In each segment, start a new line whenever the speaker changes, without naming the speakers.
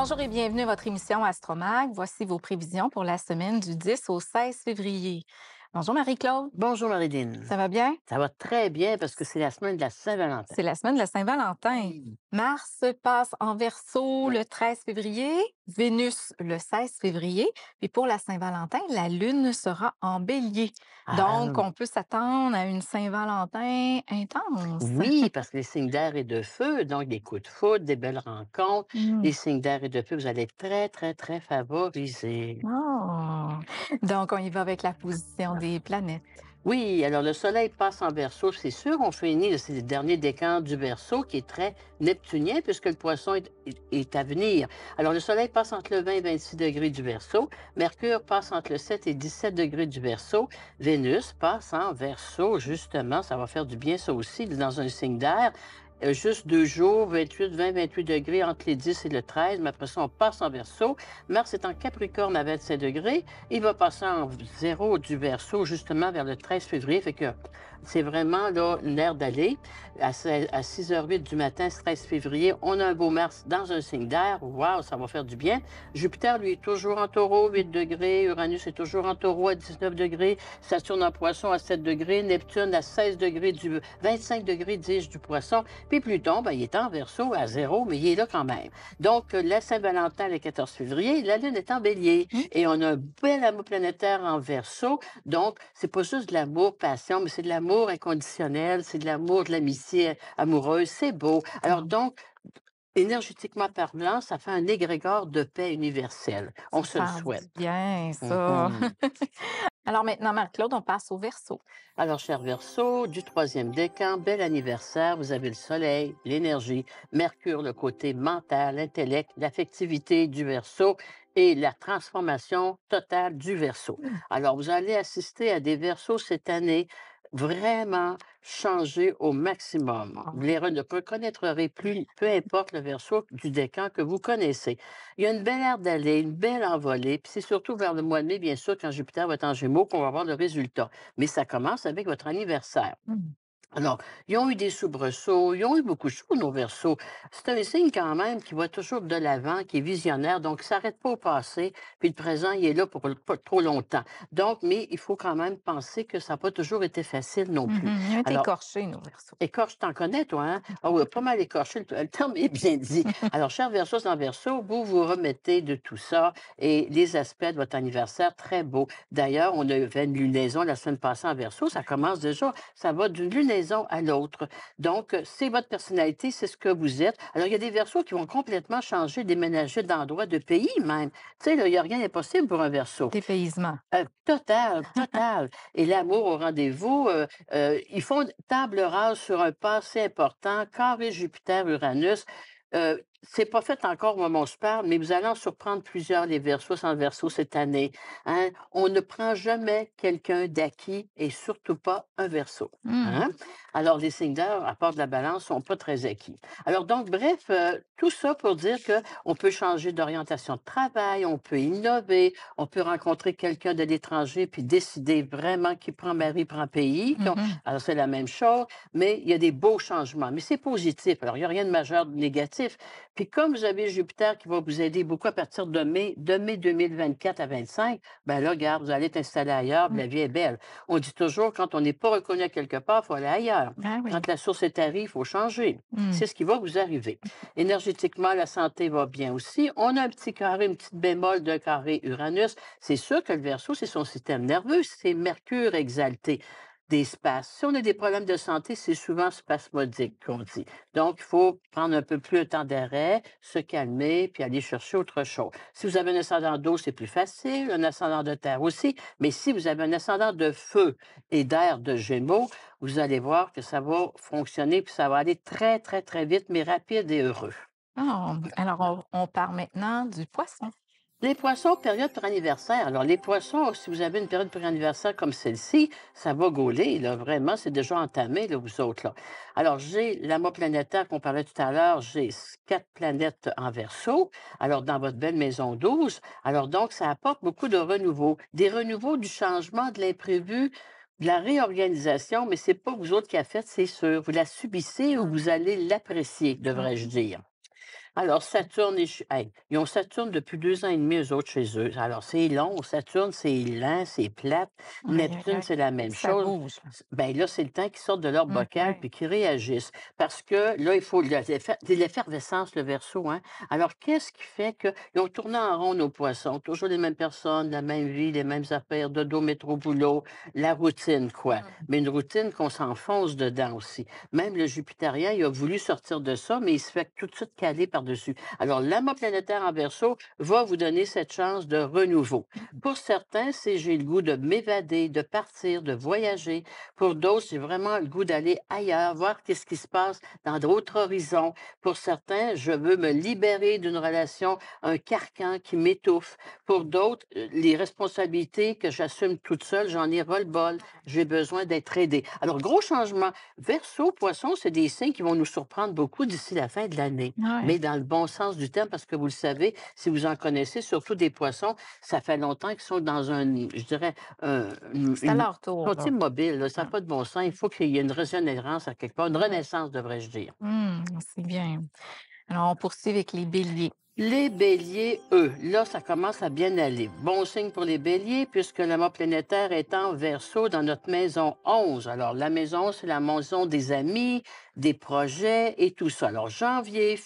Bonjour et bienvenue à votre émission Astromag. Voici vos prévisions pour la semaine du 10 au 16 février. Bonjour Marie-Claude.
Bonjour Maridine.
Ça va bien?
Ça va très bien parce que c'est la semaine de la Saint-Valentin.
C'est la semaine de la Saint-Valentin. Mars passe en verso le 13 février, Vénus le 16 février. Puis pour la Saint-Valentin, la Lune sera en bélier. Donc,
Ah,
on peut s'attendre à une Saint-Valentin intense.
oui, parce que les signes d'air et de feu, donc des coups de foudre, des belles rencontres,
Mm.
les signes d'air et de feu, vous allez être très, très, très favorisés.
Oh. Donc, on y va avec la position des planètes.
Oui, alors le soleil passe en verso, c'est sûr, on finit ces derniers décans du verso qui est très neptunien puisque le poisson est- est à venir. Alors le soleil passe entre le 20 et 26 degrés du verso, Mercure passe entre le 7 et 17 degrés du verso, Vénus passe en verso, justement, ça va faire du bien ça aussi, dans un signe d'air. Euh, juste deux jours, 28, 20, 28 degrés entre les 10 et le 13, mais après ça, on passe en verso. Mars est en Capricorne à 27 degrés. Il va passer en zéro du verso justement vers le 13 février. Fait que c'est vraiment là l'air d'aller. À 6 h 08 du matin, 13 février, on a un beau Mars dans un signe d'air. Waouh, ça va faire du bien. Jupiter, lui, est toujours en taureau, 8 degrés. Uranus est toujours en taureau à 19 degrés. Saturne en poisson à 7 degrés. Neptune à 16 degrés du 25 degrés 10 du poisson. Puis Pluton, ben, il est en verso à zéro, mais il est là quand même. Donc, euh, la Saint-Valentin, le 14 février, la Lune est en bélier.
Mm.
Et on a un bel amour planétaire en verso. Donc, c'est pas juste de l'amour passion, mais c'est de l'amour inconditionnel, c'est de l'amour de l'amitié amoureuse. C'est beau. Alors,
Mm.
donc, énergétiquement parlant, ça fait un égrégore de paix universelle. On se le souhaite.
bien, ça. Alors maintenant, Marc-Claude, on passe au verso.
Alors, cher Verseau, du troisième décan, bel anniversaire. Vous avez le soleil, l'énergie, Mercure, le côté mental, l'intellect, l'affectivité du Verseau et la transformation totale du Verseau.
Mm.
Alors, vous allez assister à des Verseaux cette année vraiment changer au maximum.
Ah.
Vous les ne reconnaîtrez plus, peu importe le Verseau du décan que vous connaissez. Il y a une belle aire d'aller, une belle envolée, puis c'est surtout vers le mois de mai, bien sûr, quand Jupiter va être en Gémeaux, qu'on va voir le résultat. Mais ça commence avec votre anniversaire.
Mm.
Alors, ils ont eu des soubresauts, ils ont eu beaucoup de choses, nos versos. C'est un signe quand même qui va toujours de l'avant, qui est visionnaire, donc il ne s'arrête pas au passé, puis le présent, il est là pour pas trop longtemps. Donc, mais il faut quand même penser que ça n'a pas toujours été facile non plus.
Ils ont été
Alors-
écorchés, nos versos.
Écorche, t'en connais, toi, hein? Ah oui, pas mal écorché, le, le terme est bien dit. Alors, cher Verseau, en Verseau, vous vous remettez de tout ça et les aspects de votre anniversaire, très beaux. D'ailleurs, on a fait une lunaison la semaine passée en Verseau, ça commence déjà, ça va d'une lunaison à l'autre. Donc, euh, c'est votre personnalité, c'est ce que vous êtes. Alors, il y a des Verseaux qui vont complètement changer, déménager d'endroit, de pays même. Tu sais, il n'y a rien d'impossible pour un Verseau.
Dépaysement.
Euh, total, total. Et l'amour au rendez-vous, euh, euh, ils font table rase sur un passé important, carré Jupiter-Uranus. Euh, c'est pas fait encore au moment où on se parle, mais vous allez en surprendre plusieurs, les versos sans verso cette année. hein. On ne prend jamais quelqu'un d'acquis et surtout pas un verso.
Mm.
Hein? Alors, les signes d'air, à part de la balance, sont pas très acquis. Alors, donc, bref, euh, tout ça pour dire que on peut changer d'orientation de travail, on peut innover, on peut rencontrer quelqu'un de l'étranger puis décider vraiment qui prend mari, prend pays.
Mhm.
Alors, c'est la même chose, mais il y a des beaux changements. Mais c'est positif. Alors, il n'y a rien de majeur de négatif. Puis, comme vous avez Jupiter qui va vous aider beaucoup à partir de mai, de mai 2024 à 25, ben là, regarde, vous allez t'installer ailleurs, puis la vie est belle. On dit toujours, quand on n'est pas reconnu à quelque part, il faut aller ailleurs.
Ah oui.
Quand la source est tarée, il faut changer.
Mm.
C'est ce qui va vous arriver. Énergétiquement, la santé va bien aussi. On a un petit carré, une petite bémol d'un carré Uranus. C'est sûr que le verso, c'est son système nerveux, c'est Mercure exalté des. Si on a des problèmes de santé, c'est souvent spasmodique qu'on dit. Donc, il faut prendre un peu plus un temps d'arrêt, se calmer, puis aller chercher autre chose. Si vous avez un ascendant d'eau, c'est plus facile, un ascendant de terre aussi, mais si vous avez un ascendant de feu et d'air de gémeaux, vous allez voir que ça va fonctionner, puis ça va aller très, très, très vite, mais rapide et heureux.
Ah, alors, on, on part maintenant du poisson.
Les poissons, période pour anniversaire. Alors, les poissons, si vous avez une période pour anniversaire comme celle-ci, ça va gauler, là, vraiment, c'est déjà entamé, là, vous autres, là. Alors, j'ai l'amas planétaire qu'on parlait tout à l'heure, j'ai quatre planètes en verso, alors dans votre belle maison 12. Alors, donc, ça apporte beaucoup de renouveau. Des renouveaux du changement, de l'imprévu, de la réorganisation, mais c'est pas vous autres qui a fait, c'est sûr. Vous la subissez ou vous allez l'apprécier, devrais-je dire. Alors, Saturne, et hey, ils ont Saturne depuis deux ans et demi, eux autres, chez eux. Alors, c'est long. Saturne, c'est lent, c'est plate. Neptune, c'est la même chose.
bouge. là.
Ben là, c'est le temps qu'ils sortent de leur
Mm,
bocal
ouais.
puis qu'ils réagissent. Parce que là, il faut de l'effer- de l'effervescence, le verso. Hein? Alors, qu'est-ce qui fait qu'ils ont tourné en rond nos poissons? Toujours les mêmes personnes, la même vie, les mêmes affaires, dodo, métro, boulot, la routine, quoi.
Mm.
Mais une routine qu'on s'enfonce dedans aussi. Même le Jupitérien, il a voulu sortir de ça, mais il se fait tout de suite caler par-dessus. Alors, l'amas planétaire en verso va vous donner cette chance de renouveau. Pour certains, c'est j'ai le goût de m'évader, de partir, de voyager. Pour d'autres, j'ai vraiment le goût d'aller ailleurs, voir qu'est-ce qui se passe dans d'autres horizons. Pour certains, je veux me libérer d'une relation, un carcan qui m'étouffe. Pour d'autres, euh, les responsabilités que j'assume toute seule, j'en ai ras-le-bol. J'ai besoin d'être aidé. Alors, gros changement. Verseau, poisson, c'est des signes qui vont nous surprendre beaucoup d'ici la fin de l'année.
Ouais.
Mais dans le bon sens du terme, parce que vous le savez, si vous en connaissez, surtout des poissons, ça fait longtemps qu'ils sont dans un, je dirais, un- une,
à leur tour.
ils sont immobiles, là, ça n'a
Ah.
pas de bon sens. Il faut qu'il y ait une régénérance à quelque part, une renaissance, devrais-je dire.
Hum, c'est bien. Alors, on poursuit avec les béliers.
Les béliers, eux, là, ça commence à bien aller. Bon signe pour les béliers, puisque la mort planétaire est en verso dans notre maison 11. Alors, la maison, c'est la maison des amis, des projets et tout ça. Alors, janvier,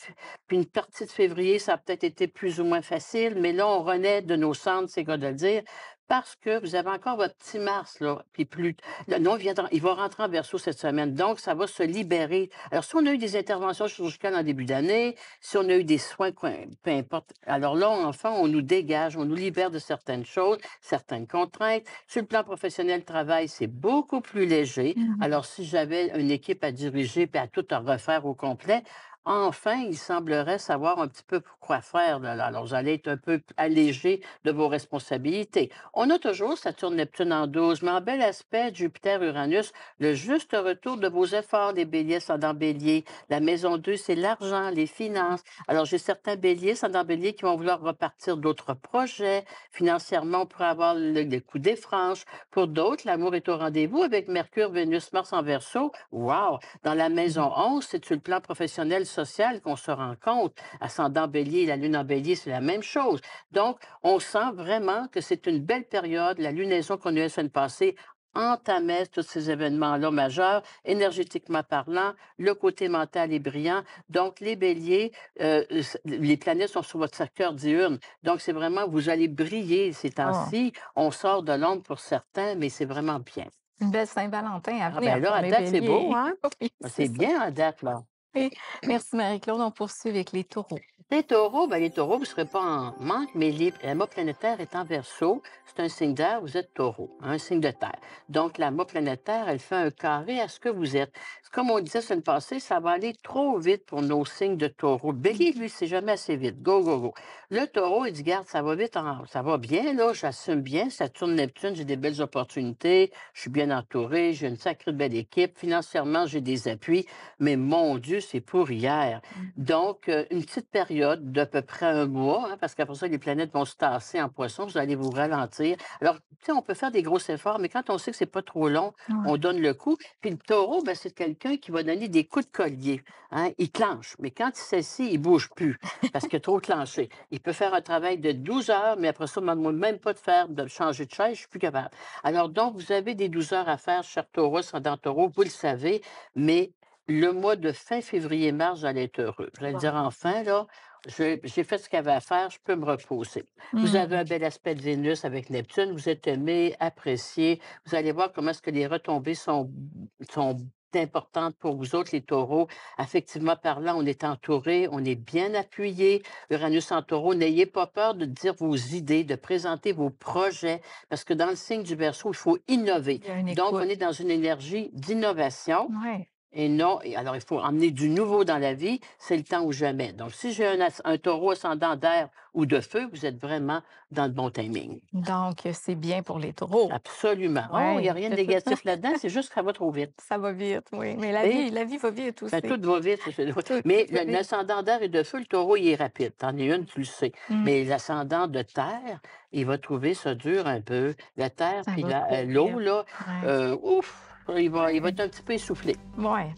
puis une partie de février, ça a peut-être été plus ou moins facile, mais là, on renaît de nos centres, c'est quoi de le dire, parce que vous avez encore votre petit Mars, là, puis plus... Non, il, viendra- il va rentrer en verso cette semaine, donc ça va se libérer. Alors, si on a eu des interventions chirurgicales en début d'année, si on a eu des soins, peu importe. Alors là, enfin, on nous dégage, on nous libère de certaines choses, certaines contraintes. Sur le plan professionnel, le travail, c'est beaucoup plus léger.
Mhm.
Alors, si j'avais une équipe à diriger et à tout refaire au complet, enfin, il semblerait savoir un petit peu quoi faire. là. Alors, vous allez être un peu allégé de vos responsabilités. On a toujours Saturne-Neptune en 12, mais en bel aspect, Jupiter-Uranus, le juste retour de vos efforts, les béliers sont dans bélier. La maison 2, c'est l'argent, les finances. Alors, j'ai certains béliers, sont dans bélier, qui vont vouloir repartir d'autres projets. Financièrement, on pourrait avoir le, le coup des franches. Pour d'autres, l'amour est au rendez-vous avec Mercure, Vénus, Mars en verso. Wow! Dans la maison 11, c'est sur le plan professionnel, social qu'on se rend compte. Ascendant bélier, la lune en bélier, c'est la même chose. Donc, on sent vraiment que c'est une belle période. La lunaison qu'on a eu la semaine passée entamait tous ces événements-là majeurs, énergétiquement parlant, le côté mental est brillant. Donc, les béliers, euh, les planètes sont sur votre secteur diurne. Donc, c'est vraiment, vous allez briller ces temps-ci. On sort de l'ombre pour certains, mais c'est vraiment bien.
Une belle Saint-Valentin à
Ah
venir
ben là, à date, c'est beau, hein?
Oui,
C'est bien à date, là.
Merci Marie-Claude. On poursuit avec les taureaux.
Les taureaux, ben les taureaux, vous ne serez pas en manque, mais les- la mât planétaire est en verso. C'est un signe d'air, vous êtes taureau, un signe de terre. Donc, la mât planétaire, elle fait un carré à ce que vous êtes. Comme on disait la semaine passée, ça va aller trop vite pour nos signes de taureau. Bélier, lui, c'est jamais assez vite. Go, go, go. Le taureau, il dit, garde, ça va vite, en- ça va bien, là, j'assume bien. Saturne, Neptune, j'ai des belles opportunités, je suis bien entouré, j'ai une sacrée belle équipe. Financièrement, j'ai des appuis, mais mon Dieu, c'est pour hier. Donc, euh, une petite période d'à peu près un mois, hein, parce qu'après ça, les planètes vont se tasser en poisson, vous allez vous ralentir. Alors, tu sais, on peut faire des gros efforts, mais quand on sait que c'est pas trop long,
Ouais.
on donne le coup. Puis le taureau, ben, c'est quelqu'un qui va donner des coups de collier. Hein? Il clenche, mais quand il s'assied, il bouge plus parce qu'il a trop clenché. Il peut faire un travail de 12 heures, mais après ça, même pas de faire, de changer de chaise, je suis plus capable. Alors donc, vous avez des 12 heures à faire, cher taureau, ascendant taureau, vous le savez, mais le mois de fin février-mars, allez être heureux. Allez
Wow.
dire, enfin, là, j'ai fait ce qu'il y avait à faire, je peux me reposer. Vous avez un bel aspect de Vénus avec Neptune, vous êtes aimé, apprécié. Vous allez voir comment est-ce que les retombées sont, sont importantes pour vous autres, les taureaux. Affectivement parlant, on est entouré, on est bien appuyé. Uranus en taureau, n'ayez pas peur de dire vos idées, de présenter vos projets, parce que dans le signe du Verseau, il faut innover.
Il
Donc, on est dans une énergie d'innovation.
Ouais.
Et non, et alors il faut emmener du nouveau dans la vie, c'est le temps ou jamais. Donc, si j'ai un, taureau ascendant d'air ou de feu, vous êtes vraiment dans le bon timing.
Donc, c'est bien pour les taureaux.
Absolument. Oh, il n'y a rien de négatif là-dedans, c'est juste que ça va trop vite.
Ça va vite, oui. Mais la
Et-
vie, la vie va vite aussi.
Ben, tout va vite.
Tout-
Mais l'ascendant d'air et de feu, le taureau, il est rapide. T'en es une, tu le sais.
Mm.
Mais l'ascendant de terre, il va trouver ça dur un peu. La terre,
Ça
puis euh, l'eau, là,
Ouais.
euh, ouf, il va, il va être un petit peu essoufflé.
Ouais.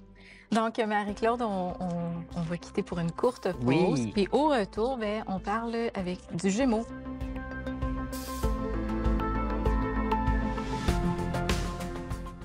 Donc, Marie-Claude, on, on- on va quitter pour une courte pause.
Oui.
Puis au retour, ben, on parle avec du Gémeaux.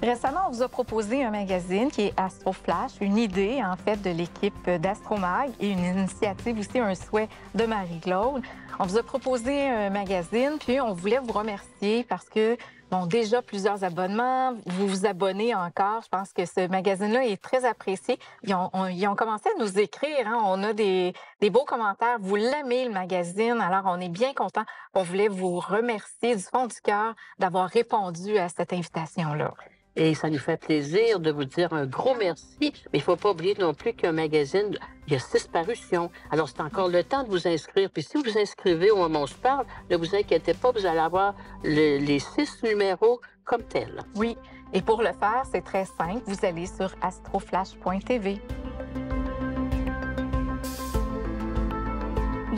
Récemment, on vous a proposé un magazine qui est Astroflash, une idée en fait de l'équipe d'Astromag et une initiative aussi, un souhait de Marie-Claude. On vous a proposé un magazine, puis on voulait vous remercier parce que, bon, déjà plusieurs abonnements, vous vous abonnez encore. Je pense que ce magazine-là est très apprécié. Ils ont, on- ils ont commencé à nous écrire, hein. on a des, des beaux commentaires. Vous l'aimez, le magazine, alors on est bien content. On voulait vous remercier du fond du cœur d'avoir répondu à cette invitation-là.
Et ça nous fait plaisir de vous dire un gros merci. Mais il ne faut pas oublier non plus qu'un magazine, il y a six parutions. Alors, c'est encore le temps de vous inscrire. Puis si vous vous inscrivez au moment où on se parle, ne vous inquiétez pas, vous allez avoir le- les six numéros comme tels.
Oui, et pour le faire, c'est très simple. Vous allez sur astroflash.tv.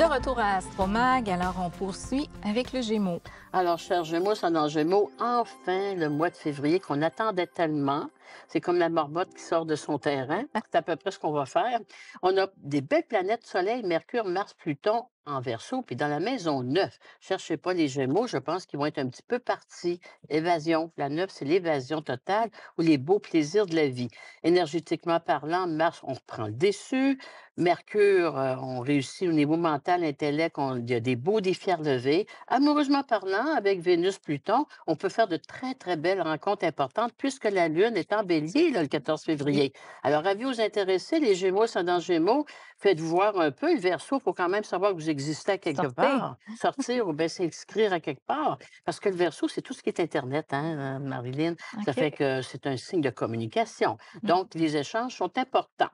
De retour à Astromag, alors on poursuit avec le Gémeaux.
Alors, chers Gémeaux, ça dans Gémeaux, enfin le mois de février qu'on attendait tellement. C'est comme la marmotte qui sort de son terrain. C'est à peu près ce qu'on va faire. On a des belles planètes, Soleil, Mercure, Mars, Pluton en verso, puis dans la maison 9. Cherchez pas les Gémeaux, je pense qu'ils vont être un petit peu partis. Évasion. La 9, c'est l'évasion totale ou les beaux plaisirs de la vie. Énergétiquement parlant, Mars, on reprend le déçu. Mercure, euh, on réussit au niveau mental, intellect, on- il y a des beaux défis à relever. Amoureusement parlant, avec Vénus, Pluton, on peut faire de très, très belles rencontres importantes puisque la Lune est en bélier là, le 14 février. Alors, avis aux intéressés, les Gémeaux, sont dans Gémeaux, faites-vous voir un peu. Le Verseau, il faut quand même savoir que vous existez à quelque part. Sortir ou bien s'inscrire à quelque part. Parce que le Verseau, c'est tout ce qui est Internet, hein, Marilyn. Ça fait que c'est un signe de communication.
Mhm.
Donc, les échanges sont importants.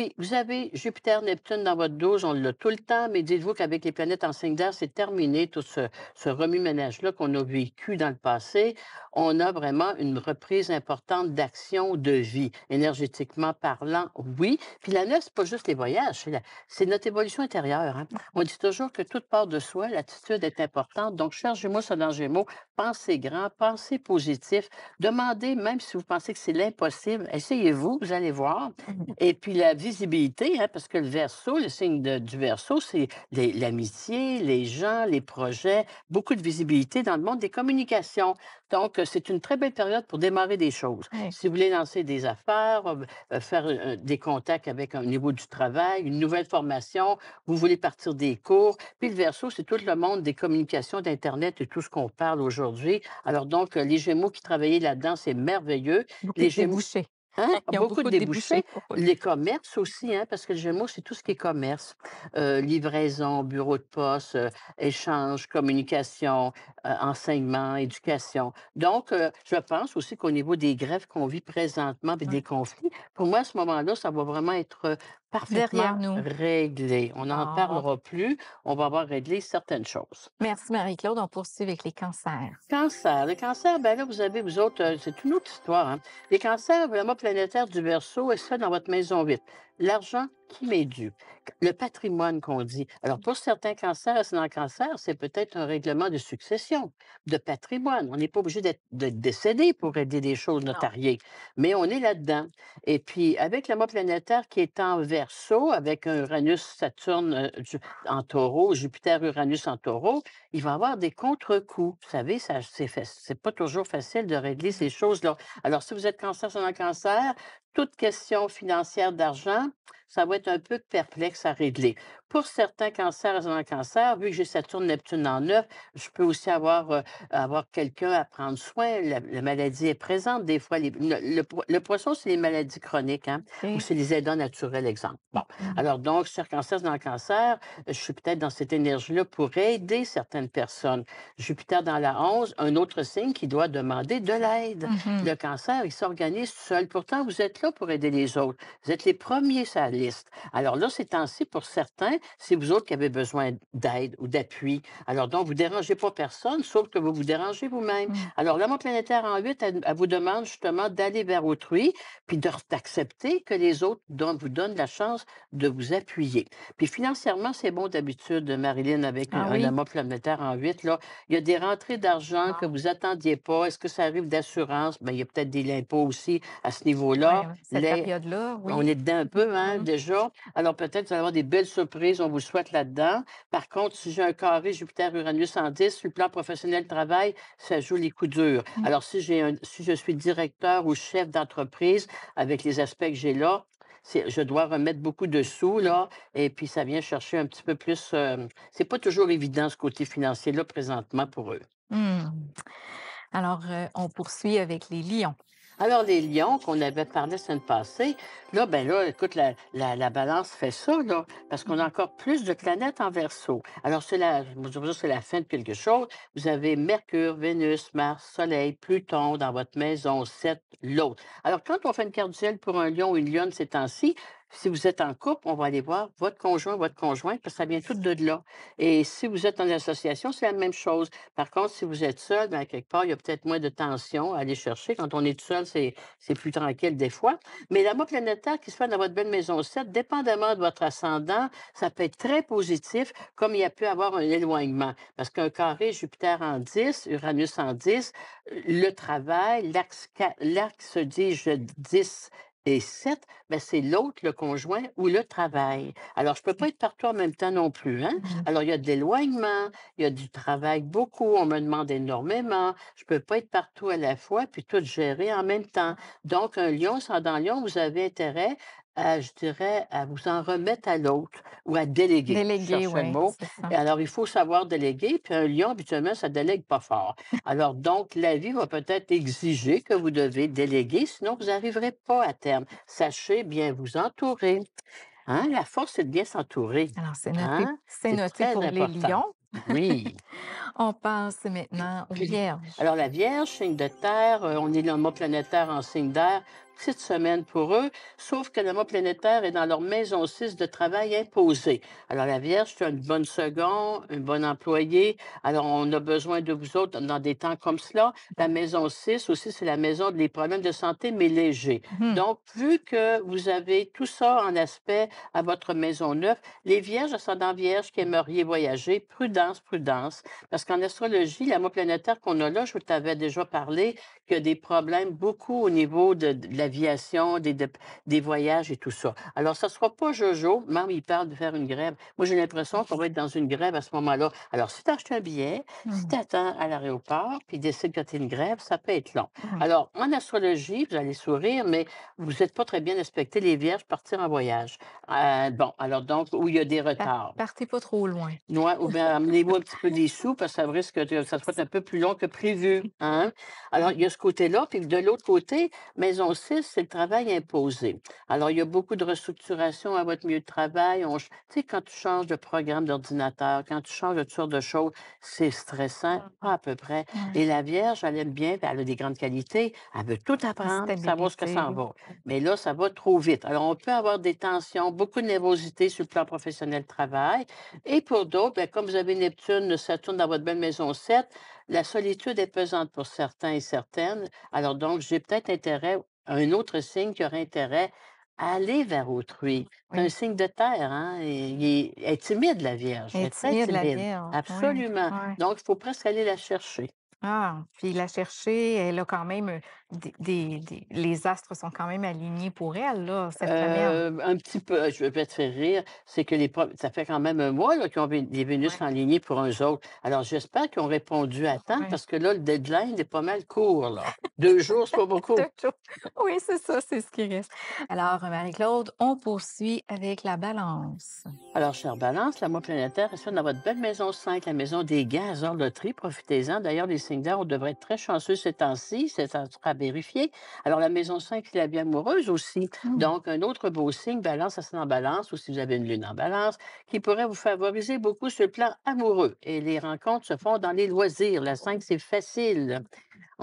Puis, vous avez Jupiter, Neptune dans votre 12, on l'a tout le temps, mais dites-vous qu'avec les planètes en signe d'air, c'est terminé tout ce, ce remue-ménage-là qu'on a vécu dans le passé. On a vraiment une reprise importante d'action, de vie, énergétiquement parlant, oui. Puis la neuf, c'est pas juste les voyages, c'est notre évolution intérieure. hein. On dit toujours que toute part de soi, l'attitude est importante. Donc, cher Gémeaux, dans Gémeaux, pensez grand, pensez positif, demandez, même si vous pensez que c'est l'impossible, essayez-vous, vous allez voir.
Mhm.
Et puis la visibilité, hein, parce que le verso, le signe de- du verso, c'est l'amitié, les gens, les projets, beaucoup de visibilité dans le monde des communications. Donc, euh, c'est une très belle période pour démarrer des choses. Si vous voulez lancer des affaires, euh, euh, faire euh, des contacts avec un niveau du travail, une nouvelle formation, vous voulez partir des cours. Puis le verso, c'est tout le monde des communications, d'Internet et tout ce qu'on parle aujourd'hui. Alors donc, les Gémeaux qui travaillaient là-dedans, c'est merveilleux.
Beaucoup
Les Gémeaux- Hein?
Ils ont
Beaucoup, de débouchés. Les commerces aussi, hein, parce que le Gémeaux, c'est tout ce qui est commerce. Euh, livraison, bureau de poste, euh, échange, communication, euh, enseignement, éducation. Donc, je pense aussi qu'au niveau des grèves qu'on vit présentement et
Ouais.
des conflits, pour moi, à ce moment-là, ça va vraiment être parfaitement
Derrière nous.
réglé. On n'en
Ah.
parlera plus. On va avoir réglé certaines choses.
Merci Marie-Claude. On poursuit avec les cancers.
Cancer. Le cancer, ben là, vous avez, vous autres, euh, c'est une autre histoire. Hein? Les cancers, vraiment planétaire du verso, et ça dans votre maison 8. L'argent qui m'est dû. Le patrimoine qu'on dit. Alors, pour certains cancers, le cancer, c'est peut-être un règlement de succession, de patrimoine. On n'est pas obligé d'être de décédé pour aider des choses notariées, mais on est là-dedans. Et puis, avec le mois planétaire qui est en verso, avec un Uranus, Saturne euh, en taureau, Jupiter, Uranus en taureau, il va avoir des contre-coups. Vous savez, ça, c'est pas toujours facile de régler ces choses-là. Alors, si vous êtes cancer sur un cancer, toute question financière d'argent, ça va être un peu perplexe à régler. Pour certains cancers dans le cancer, vu que j'ai Saturne, Neptune en neuf, je peux aussi avoir, euh, avoir quelqu'un à prendre soin. La, la maladie est présente. Des fois, les- le, le po- le poisson, c'est les maladies chroniques, hein, ou c'est les aidants naturels, exemple. Bon.
Mhm.
Alors, donc, sur cancer dans le cancer, je suis peut-être dans cette énergie-là pour aider certaines personnes. Jupiter dans la 11, un autre signe qui doit demander de l'aide.
Mhm.
Le cancer, il s'organise seul. Pourtant, vous êtes là pour aider les autres. Vous êtes les premiers sur la liste. Alors là, ces temps-ci, pour certains, c'est vous autres qui avez besoin d'aide ou d'appui. Alors donc, vous ne dérangez pas personne, sauf que vous vous dérangez vous-même.
Mmh.
Alors, l'amour planétaire en 8, elle, elle vous demande justement d'aller vers autrui, puis d'accepter que les autres don- vous donnent la chance de vous appuyer. Puis financièrement, c'est bon d'habitude, Marilyn, avec
Ah
un,
oui?
planétaire en 8. Là, il y a des rentrées d'argent que
Wow.
vous attendiez pas. Est-ce que ça arrive d'assurance? Bien, il y a peut-être des impôts aussi à ce
Oui,
niveau-là.
cette
Les-
période-là,
on
oui.
est dedans un peu, hein,
Mhm.
déjà. Alors, peut-être que vous allez avoir des belles surprises, on vous le souhaite là-dedans. Par contre, si j'ai un carré Jupiter-Uranus en 10, sur le plan professionnel travail, ça joue les coups durs.
Mm.
Alors, si, j'ai un, si je suis directeur ou chef d'entreprise, avec les aspects que j'ai là, je dois remettre beaucoup de sous, là, et puis ça vient chercher un petit peu plus. euh, c'est pas toujours évident, ce côté financier-là, présentement, pour eux.
Hmm. Alors, euh, on poursuit avec les lions.
Alors, les lions qu'on avait parlé la semaine passée, là, ben là, écoute, la, la- la balance fait ça, là, parce qu'on a encore plus de planètes en verso. Alors, c'est la, c'est la fin de quelque chose. Vous avez Mercure, Vénus, Mars, Soleil, Pluton dans votre maison 7, l'autre. Alors, quand on fait une carte du ciel pour un lion ou une lionne ces temps-ci, si vous êtes en couple, on va aller voir votre conjoint, votre conjointe, parce que ça vient tout de là. Et si vous êtes en association, c'est la même chose. Par contre, si vous êtes seul, ben, quelque part, il y a peut-être moins de tension à aller chercher. Quand on est seul, c'est c'est plus tranquille des fois. Mais l'amour planétaire qui se fait dans votre belle maison 7, dépendamment de votre ascendant, ça peut être très positif, comme il y a pu avoir un éloignement. Parce qu'un carré Jupiter en 10, Uranus en 10, le travail, l'axe l'axe, dis-je, 10 et 7, ben c'est l'autre, le conjoint ou le travail. Alors, je ne peux pas être partout en même temps non plus. Hein?
Mhm.
Alors, il y a de l'éloignement, il y a du travail beaucoup, on me demande énormément. Je ne peux pas être partout à la fois, puis tout gérer en même temps. Donc, un lion, sans dans lion, vous avez intérêt à, je dirais, à vous en remettre à l'autre ou à déléguer. Je
Délégué,
cherchais le
oui,
mot. Et alors, il faut savoir déléguer, puis un lion, habituellement, ça délègue pas fort. Alors, donc, la vie va peut-être exiger que vous devez déléguer, sinon vous n'arriverez pas à terme. Sachez bien vous entourer. Hein? La force, c'est de bien s'entourer.
Alors, c'est noté,
Hein?
c'est noté pour les lions.
Oui.
On passe maintenant aux vierges.
Alors, la Vierge, signe de terre, euh, on est dans le mois planétaire en signe d'air. Petite semaine pour eux, sauf que le mois planétaire est dans leur maison 6 de travail imposé. Alors, la Vierge, c'est une bonne seconde, une bonne employée. Alors, on a besoin de vous autres dans des temps comme cela. La maison 6 aussi, c'est la maison des problèmes de santé, mais légers.
Mhm.
Donc, vu que vous avez tout ça en aspect à votre maison 9, les vierges, ascendant vierge qui aimeriez voyager, prudence, prudence. Parce qu'en astrologie, la mois planétaire qu'on a là, je t'avais déjà parlé, qu'il y a des problèmes beaucoup au niveau de, de l'aviation, des, de- des voyages et tout ça. Alors, ça ne sera pas Jojo, même il parle de faire une grève. Moi, j'ai l'impression qu'on va être dans une grève à ce moment-là. Alors, si tu achètes un billet, si tu attends à l'aéroport, puis décides que tu une grève, ça peut être long.
Mhm.
Alors, en astrologie, vous allez sourire, mais vous n'êtes pas très bien respecté les vierges partir en voyage. Euh, bon, alors donc, où il y a des retards.
Partez pas trop loin.
Ouais, ou bien amenez-vous un petit peu des sous parce que ça risque que ça soit un peu plus long que prévu. Hein? Alors, il y a ce côté-là. Puis de l'autre côté, maison 6, c'est le travail imposé. Alors, il y a beaucoup de restructuration à votre milieu de travail. On Tu sais, quand tu changes de programme d'ordinateur, quand tu changes de toutes sortes de choses, c'est stressant, pas à peu près. Et la Vierge, elle aime bien, elle a des grandes qualités. Elle veut tout apprendre, savoir ce que ça en va. Mais là, ça va trop vite. Alors, on peut avoir des tensions, beaucoup de nervosité sur le plan professionnel travail. Et pour d'autres, ben, comme vous avez Neptune, Saturne dans votre belle maison 7, la solitude est pesante pour certains et certaines. Alors donc, j'ai peut-être intérêt, un autre signe qui aurait intérêt à aller vers autrui. C'est un signe de terre, hein? Il est, elle est timide, la Vierge. Elle est
timide, la. Vierge.
Absolument. Donc, il faut presque aller la chercher.
Ah, puis la chercher, elle a quand même des, des- des- les astres sont quand même alignés pour elle, là, cette.
Euh, un petit peu, je vais te faire rire, c'est que les ça fait quand même un mois là, qu'ils ont des Vénus
Ouais.
enlignées pour eux autres. Alors, j'espère qu'ils ont répondu à temps
Ouais.
parce que là, le deadline est pas mal court. Là. Deux jours, c'est pas beaucoup.
Deux jours. Oui, c'est ça, c'est ce qui reste. Alors, Marie-Claude, on poursuit avec la balance.
Alors, chère Balance, la mois planétaire reste dans votre belle maison 5, la maison des gains à loterie. Profitez-en. D'ailleurs, les signes d'air, on devrait être très chanceux ces temps-ci. C'est ça vérifié. Alors, la maison 5, c'est la vie amoureuse aussi.
Hmm.
Donc, un autre beau signe, balance, ça c'est en balance, ou si vous avez une lune en balance, qui pourrait vous favoriser beaucoup sur le plan amoureux. Et les rencontres se font dans les loisirs. La 5, c'est facile.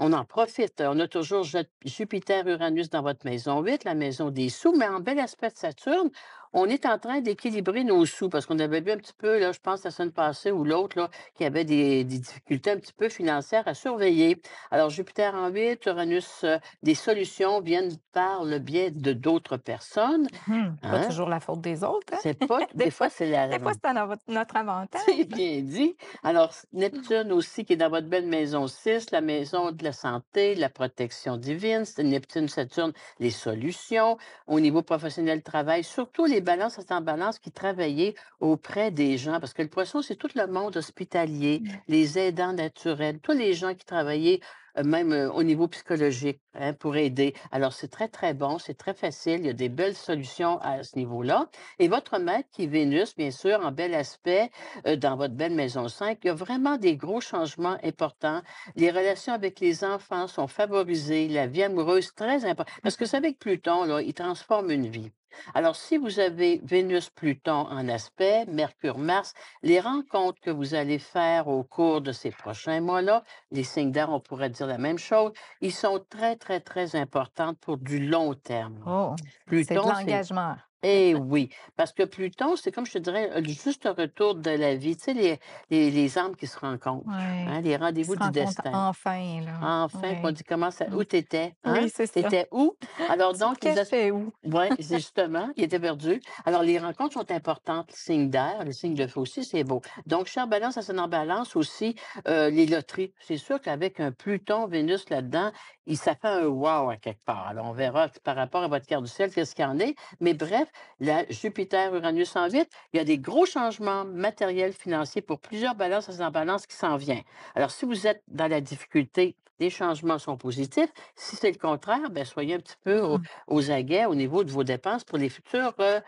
On en profite. On a toujours Ju- Jupiter, Uranus dans votre maison 8, la maison des sous, mais en bel aspect de Saturne, on est en train d'équilibrer nos sous parce qu'on avait vu un petit peu, là, je pense la semaine passée ou l'autre, là, qui avait des, des difficultés un petit peu financières à surveiller. Alors, Jupiter en 8, Uranus, euh, des solutions viennent par le biais de d'autres personnes.
Hum, Pas
hein?
toujours la faute des autres. hein?
C'est pas,
Des
des fois, c'est la,
Des fois, c'est notre, avantage.
c'est bien dit. Alors, Neptune aussi, qui est dans votre belle maison 6, la maison de la santé, de la protection divine. Neptune, Saturne, les solutions. Au niveau professionnel, travail, surtout les balances en balance qui travaillaient auprès des gens. Parce que le poisson, c'est tout le monde hospitalier,
Mm.
les aidants naturels, tous les gens qui travaillaient même au niveau psychologique hein, pour aider. Alors, c'est très, très bon, c'est très facile. Il y a des belles solutions à ce niveau-là. Et votre maître, qui est Vénus, bien sûr, en bel aspect, euh, dans votre belle maison 5, il y a vraiment des gros changements importants. Les relations avec les enfants sont favorisées, la vie amoureuse très importante. Parce que c'est avec Pluton, là, il transforme une vie. Alors, si vous avez Vénus-Pluton en aspect, Mercure-Mars, les rencontres que vous allez faire au cours de ces prochains mois-là, les signes d'air, on pourrait dire la même chose, ils sont très, très, très importantes pour du long terme.
Oh, c'est de l'engagement.
Eh oui, parce que Pluton, c'est comme je te dirais, le juste retour de la vie. Tu sais, les, les, les âmes qui se rencontrent, hein, les
Ils
rendez-vous du destin.
enfin, là.
Enfin, qu'on
Oui.
dit comment ça, où t'étais, hein?
Oui, c'est ça.
T'étais où? Alors donc, as-
cachais où?
oui, c'est justement, il était perdu. Alors, les rencontres sont importantes. Le signe d'air, le signe de feu aussi, c'est beau. Donc, cher balance, ça sonne en balance aussi euh, les loteries. C'est sûr qu'avec un Pluton, Vénus là-dedans, il, ça fait un wow à quelque part. Alors, on verra par rapport à votre carte du ciel, qu'est-ce qu'il y en est. Mais bref, la Jupiter, Uranus en vite, il y a des gros changements matériels, financiers pour plusieurs balances en balance qui s'en vient. Alors, si vous êtes dans la difficulté, les changements sont positifs. Si c'est le contraire, ben, soyez un petit peu au-
Mm.
aux aguets au niveau de vos dépenses pour les futures euh,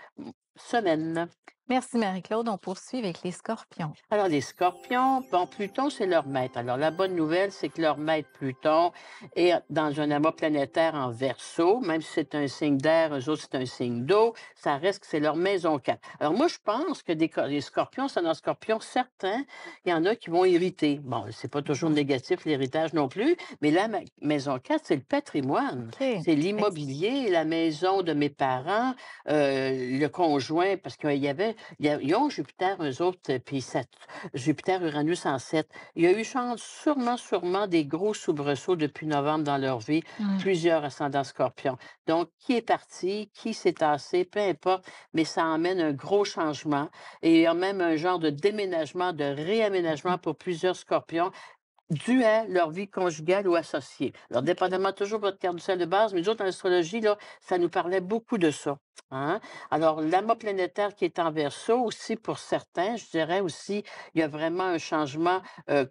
semaines.
Merci, Marie-Claude. On poursuit avec les scorpions.
Alors, les scorpions, bon, Pluton, c'est leur maître. Alors, la bonne nouvelle, c'est que leur maître Pluton est dans un amas planétaire en verso, même si c'est un signe d'air, eux autres, c'est un signe d'eau, ça reste que c'est leur maison 4. Alors, moi, je pense que des, les scorpions, c'est un scorpion certain, il y en a qui vont hériter. Bon, c'est pas toujours négatif, l'héritage non plus, mais la ma- maison 4, c'est le patrimoine. C'est l'immobilier, la maison de mes parents, euh, le conjoint, parce qu'il y avait, il y a- ils ont Jupiter, eux autres, puis Sat- Jupiter, Uranus en 7. Il y a eu sûrement, sûrement des gros soubresauts depuis novembre dans leur vie, plusieurs ascendants scorpions. Donc, qui est parti, qui s'est tassé, peu importe, mais ça emmène un gros changement. Et il y a même un genre de déménagement, de réaménagement pour plusieurs scorpions dû à leur vie conjugale ou associée. Alors, dépendamment toujours de votre carte du ciel de base, mais nous en astrologie, là, ça nous parlait beaucoup de ça. hein. Alors, l'amas planétaire qui est en verso aussi, pour certains, je dirais aussi, il y a vraiment un changement euh,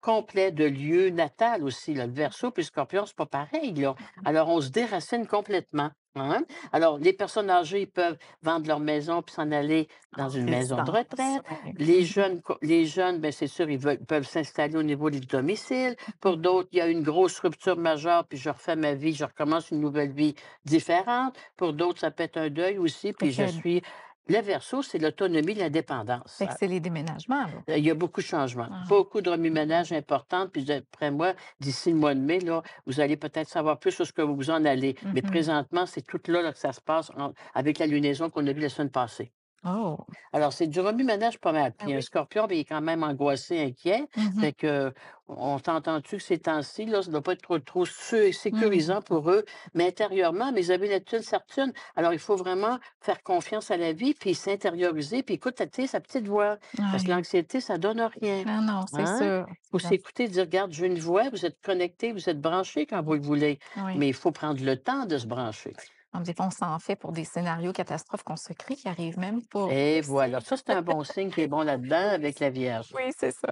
complet de lieu natal aussi. Là. Le verso puis le scorpion, c'est pas pareil. Là. Alors, on se déracine complètement. hein? Alors, les personnes âgées, ils peuvent vendre leur maison puis s'en aller dans
En
une maison de retraite. Les jeunes, les jeunes, ben c'est sûr, ils veulent- peuvent s'installer au niveau des domiciles. Pour d'autres, il y a une grosse rupture majeure, puis je refais ma vie, je recommence une nouvelle vie différente. Pour d'autres, ça peut être un deuil aussi, puis je suis. Le verso, c'est l'autonomie, l'indépendance.
C'est les déménagements, là.
Il y a beaucoup de changements,
Ah.
beaucoup de remue-ménage importants. Puis d'après moi, d'ici le mois de mai, là, vous allez peut-être savoir plus sur ce que vous en allez. Mais
Mhm.
présentement, c'est tout là, là, que ça se passe en- avec la lunaison qu'on a vue la semaine passée.
Oh.
Alors, c'est du remue-ménage pas mal.
Ah
Puis un scorpion, ben, il est quand même angoissé, inquiet.
Mhm.
Fait que, on t'entend-tu que ces temps-ci, là, ça ne doit pas être trop, trop sé- sécurisant pour eux, mais intérieurement, mais ils avaient Neptune, Saturne. Alors, il faut vraiment faire confiance à la vie, puis s'intérioriser, puis écoute, tu sais, sa petite voix. Parce que l'anxiété, ça donne rien.
Non, non, c'est
Hein?
sûr.
Il faut
Non.
s'écouter, dire, regarde, j'ai une voix, vous êtes connecté, vous êtes branché quand vous le voulez.
Oui.
Mais il faut prendre le temps de se brancher.
Comme des fois, on s'en fait pour des scénarios catastrophes qu'on se crée qui arrivent même pas.
Et voilà. Ça, c'est un bon signe qui est bon là-dedans avec la Vierge.
Oui, c'est ça.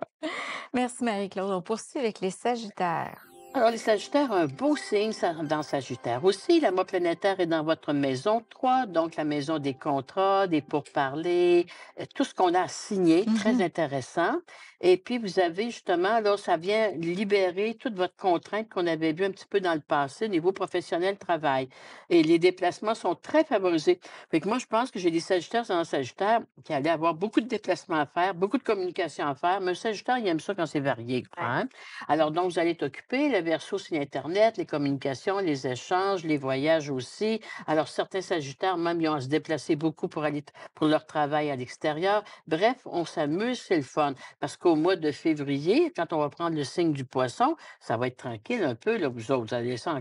Merci, Marie-Claude. On poursuit avec les Sagittaires.
Alors, les Sagittaires, un beau signe dans Sagittaire aussi. La mot planétaire est dans votre maison 3, donc la maison des contrats, des pourparlers, euh, tout ce qu'on a à signer, très
Mhm.
intéressant. Et puis, vous avez justement, là, ça vient libérer toute votre contrainte qu'on avait vue un petit peu dans le passé au niveau professionnel, travail. Et les déplacements sont très favorisés. Fait que moi, je pense que j'ai des Sagittaires dans Sagittaire qui allaient avoir beaucoup de déplacements à faire, beaucoup de communication à faire. Mais un Sagittaire, il aime ça quand c'est varié. Hein. Alors, donc, vous allez être occupé. Le Verseau, c'est Internet, les communications, les échanges, les voyages aussi. Alors, certains Sagittaires, même, ils ont à se déplacer beaucoup pour aller pour leur travail à l'extérieur. Bref, on s'amuse, c'est le fun. Parce qu'au mois de février, quand on va prendre le signe du poisson, ça va être tranquille un peu, là, vous autres. Vous allez ça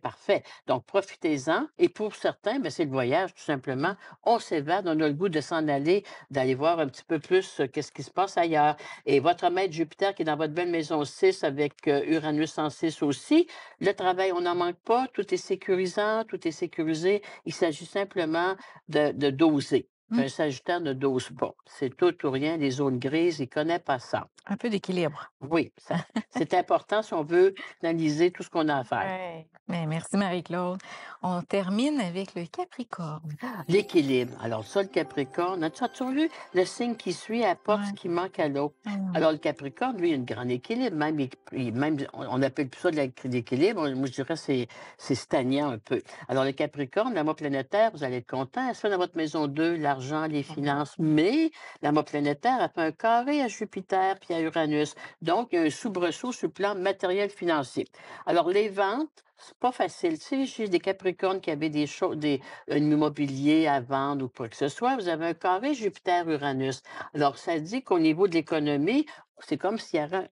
parfait. Donc, profitez-en. Et pour certains, ben, c'est le voyage, tout simplement. On s'évade, on a le goût de s'en aller, d'aller voir un petit peu plus euh, qu'est-ce qui se passe ailleurs. Et votre maître Jupiter, qui est dans votre belle maison 6 avec euh, Uranus en 6 aussi, le travail, on n'en manque pas. Tout est sécurisant, tout est sécurisé. Il s'agit simplement de doser.
Mmh.
Un Sagittaire ne dose pas. C'est tout ou rien, les zones grises, il ne connaît pas ça.
Un peu d'équilibre.
Oui, c'est important si on veut finaliser tout ce qu'on a à faire.
Ouais. Mais merci Marie-Claude. On termine avec le Capricorne.
L'équilibre. Alors, ça, le Capricorne, as-tu as-tu vu le signe qui suit apporte ce qui manque à l'autre?
Hum.
Alors, le Capricorne, lui, il a un grand équilibre. Même, il- même on on appelle plus ça de l'équilibre. Moi, je dirais que c'est c'est stagnant un peu. Alors, le Capricorne, la mot planétaire, vous allez être content. Fait dans votre maison 2, l'argent, les finances. Mais la mot planétaire, elle fait un carré à Jupiter puis à Uranus. Donc, il y a un soubresaut sur le plan matériel financier. Alors, les ventes, c'est pas facile. Si j'ai des Capricornes qui avaient des choses, des un immobilier à vendre ou quoi que ce soit, vous avez un carré Jupiter-Uranus. Alors, ça dit qu'au niveau de l'économie, c'est comme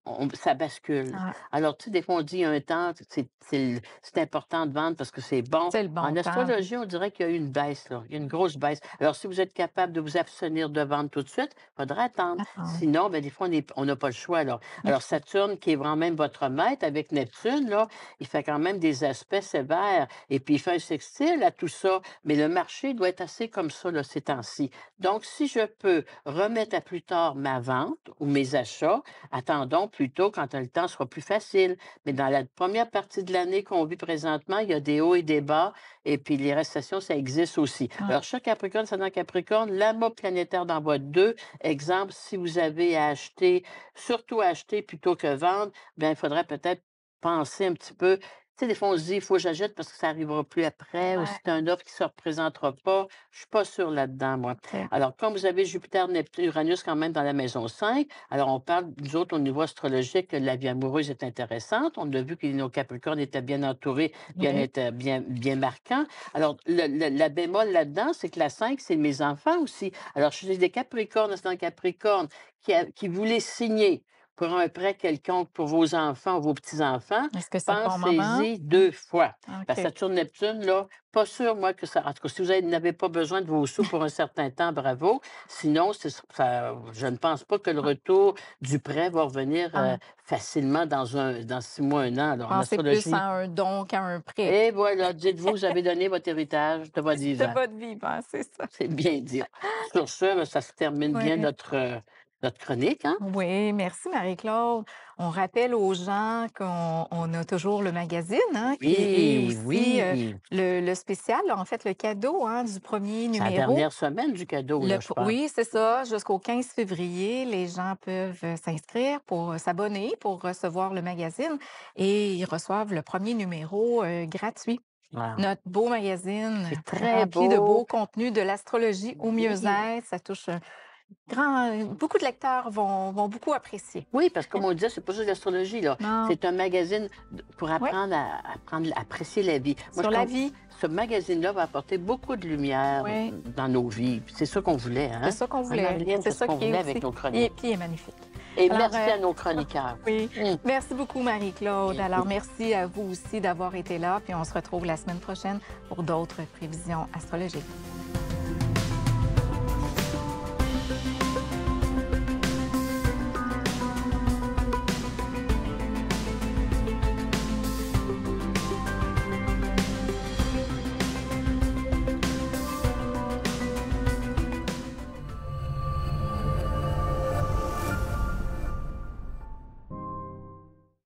on- ça bascule.
Ah,
Alors, tu sais, des fois, on dit un temps, c'est important de vendre parce que c'est bon.
c'est le bon
En
temps.
astrologie, on dirait qu'il y a eu une baisse, là. Il y a une grosse baisse. Alors, si vous êtes capable de vous abstenir de vendre tout de suite, il faudra attendre. Sinon, ben, des fois, on n'a pas le choix. Alors, alors, Saturne, qui est vraiment même votre maître avec Neptune, là, il fait quand même des aspects sévères. Et puis, il fait un sextile à tout ça. Mais le marché doit être assez comme ça, là, ces temps-ci. Donc, si je peux remettre à plus tard ma vente ou mes achats, attendons plutôt quand le temps sera plus facile. Mais dans la première partie de l'année qu'on vit présentement, il y a des hauts et des bas. Et puis, les restations, ça existe aussi.
Ah.
Alors, chaque Capricorne, c'est dans Capricorne, l'amas planétaire dans votre 2. Exemple, si vous avez à acheter, surtout acheter plutôt que vendre, bien, il faudrait peut-être penser un petit peu. Sais, des fois, on se dit, il faut que j'achète parce que ça n'arrivera plus après, ou
Ouais.
c'est un offre qui ne se représentera pas. Je ne suis pas sûre là-dedans, moi. Alors, comme vous avez Jupiter, Neptune, Uranus quand même dans la maison 5, alors on parle, nous autres, au niveau astrologique, que la vie amoureuse est intéressante. On a vu que nos Capricornes étaient bien entourés, bien, étaient bien, bien marquants. Alors, le- le- la bémol là-dedans, c'est que la 5, c'est mes enfants aussi. Alors, je suis des Capricornes, c'est un Capricorne qui, a- qui voulait signer pour un prêt quelconque pour vos enfants ou vos petits-enfants.
Que?
Pensez-y deux fois. La
Ok.
Saturne-Neptune, là, pas sûr, moi, que ça. En tout cas, si vous avez- n'avez pas besoin de vos sous pour un certain temps, bravo. Sinon, ça, je ne pense pas que le retour du prêt va revenir
Ah.
euh, facilement dans, un, dans six mois, un an. Alors, en
Pensez
astrologie.
plus à un don qu'à un prêt.
Et voilà, dites-vous, vous avez donné votre héritage de votre vivant.
votre vivant, c'est ça.
C'est bien dit. Sur ce, ça se termine bien notre, euh, notre chronique. Hein?
Oui, merci Marie-Claude. On rappelle aux gens qu'on on a toujours le magazine, hein, qui est aussi euh, le, le spécial, en fait, le cadeau hein, du premier
C'est la
numéro.
dernière semaine du cadeau,
Le
là,
pr-
je pense.
oui, c'est ça. Jusqu'au 15 février, les gens peuvent euh, s'inscrire pour euh, s'abonner, pour recevoir le magazine et ils reçoivent le premier numéro euh, gratuit. Notre beau magazine
très
rempli de
beau.
beau contenu, de l'astrologie au
Oui.
mieux-être. Ça touche un grand... Beaucoup de lecteurs vont, vont beaucoup apprécier.
Oui, parce que comme on disait, c'est pas juste l'astrologie, là. C'est un magazine pour apprendre à, apprendre à apprécier la vie. Moi,
sur
je
la vie,
Ce magazine-là va apporter beaucoup de lumière
Oui.
dans nos vies. Puis C'est ça qu'on voulait, hein?
c'est ça qu'on voulait. C'est
c'est ce
ça
qu'on voulait
aussi.
avec nos
Et
chroniques.
puis, il est magnifique.
Et
Alors,
merci
euh,
à nos chroniqueurs.
Oui.
Mm.
Merci beaucoup, Marie-Claude. Alors, merci à vous aussi d'avoir été là. Puis on se retrouve la semaine prochaine pour d'autres prévisions astrologiques.